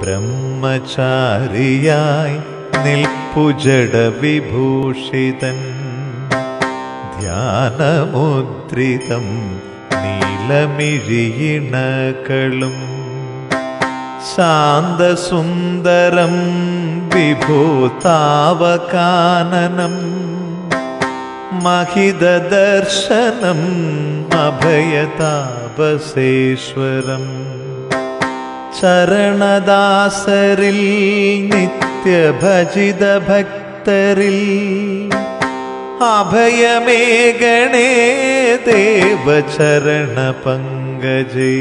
ബ്രഹ്മചാരിയായി നിൽപ്പുജട വിഭൂഷിതൻ ധ്യാനമുദ്രിതം നീലമിഴിയിണകളും ശാന്തസുന്ദരം വിഭൂതാവകാനനം महिददर्शनम् अभयतापसेश्वरम् ചരണദാസരിൽ നിത്യഭജിതഭക്തരിൽ അഭയമേകണേ ദേവചരണ പങ്കജേ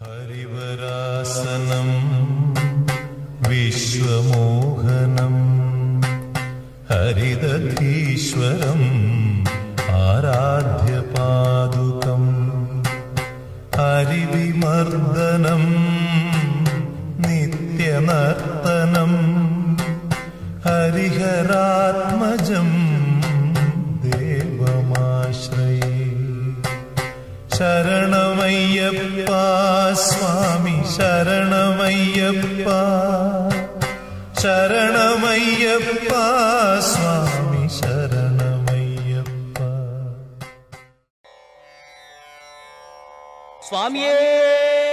ഹരിവരാസനം വിശ്വമോഹനം ഹരിദധീശ്വരം ആരാധ്യപാദുകം ഹരിവിമർദ്ദനം നിത്യനർത്തനം ഹരിഹരാത്മജം ദേവമാശ്രയേ ശരണമയ്യപ്പ സ്വാമി ശരണമയ്യപ്പ ശരണമയ്യപ്പ സ്വാമി ശരണമയ്യപ്പ 方便。